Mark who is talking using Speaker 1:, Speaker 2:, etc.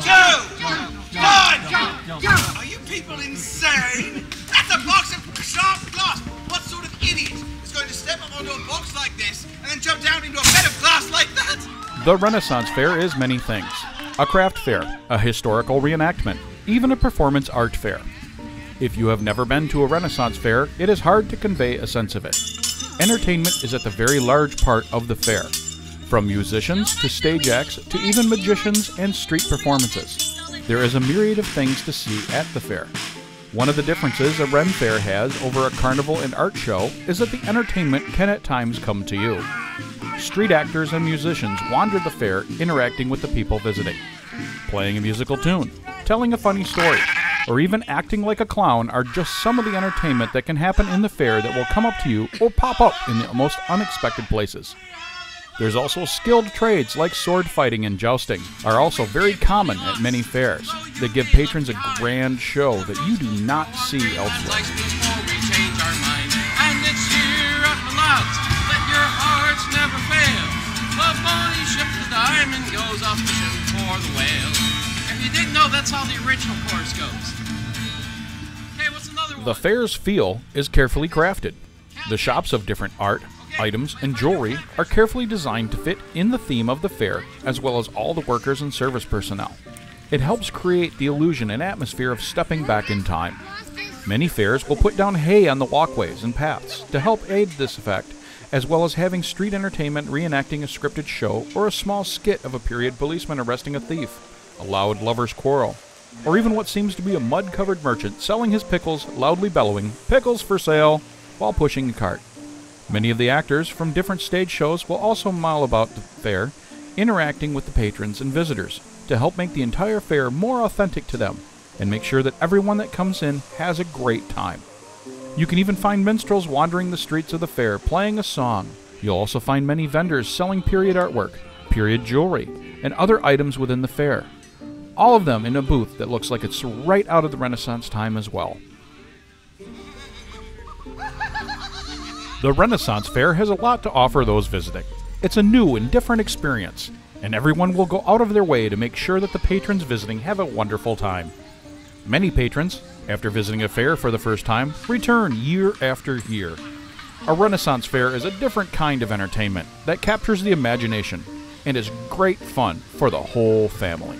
Speaker 1: Joe! Don! Are you people insane? That's a box of sharp glass! What sort of idiot is going to step up onto a box like this and then jump down into a bed of glass like that?
Speaker 2: The Renaissance Fair is many things a craft fair, a historical reenactment, even a performance art fair. If you have never been to a Renaissance fair, it is hard to convey a sense of it. Entertainment is at the very large part of the fair, from musicians to stage acts to even magicians and street performances. There is a myriad of things to see at the fair. One of the differences a Ren Fair has over a carnival and art show is that the entertainment can at times come to you. Street actors and musicians wander the fair interacting with the people visiting, playing a musical tune, telling a funny story, or even acting like a clown are just some of the entertainment that can happen in the fair that will come up to you or pop up in the most unexpected places. There's also skilled trades like sword fighting and jousting are also very common at many fairs. They give patrons a grand show that you do not see elsewhere.
Speaker 3: Like before we change our mind, and it's cheer up aloud. Let your hearts never fail. The bonny ship, the diamond goes off fishing for the whale. If you didn't know, that's how the original chorus goes. Okay, what's another one?
Speaker 2: The fair's feel is carefully crafted. The shops of different art, items, and jewelry are carefully designed to fit in the theme of the fair, as well as all the workers and service personnel. It helps create the illusion and atmosphere of stepping back in time. Many fairs will put down hay on the walkways and paths to help aid this effect, as well as having street entertainment reenacting a scripted show or a small skit of a period policeman arresting a thief, a loud lover's quarrel, or even what seems to be a mud covered merchant selling his pickles, loudly bellowing, Pickles for sale, while pushing a cart. Many of the actors from different stage shows will also mile about the fair, interacting with the patrons and visitors to help make the entire fair more authentic to them and make sure that everyone that comes in has a great time. You can even find minstrels wandering the streets of the fair playing a song. You'll also find many vendors selling period artwork, period jewelry, and other items within the fair. All of them in a booth that looks like it's right out of the Renaissance time as well. The Renaissance Fair has a lot to offer those visiting. It's a new and different experience, and everyone will go out of their way to make sure that the patrons visiting have a wonderful time. Many patrons, after visiting a fair for the first time, return year after year. A Renaissance Fair is a different kind of entertainment that captures the imagination and is great fun for the whole family.